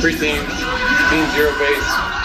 three teams, team zero base.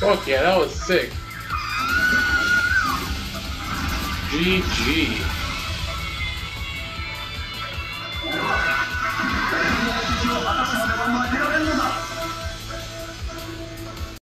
Fuck yeah, that was sick. GG.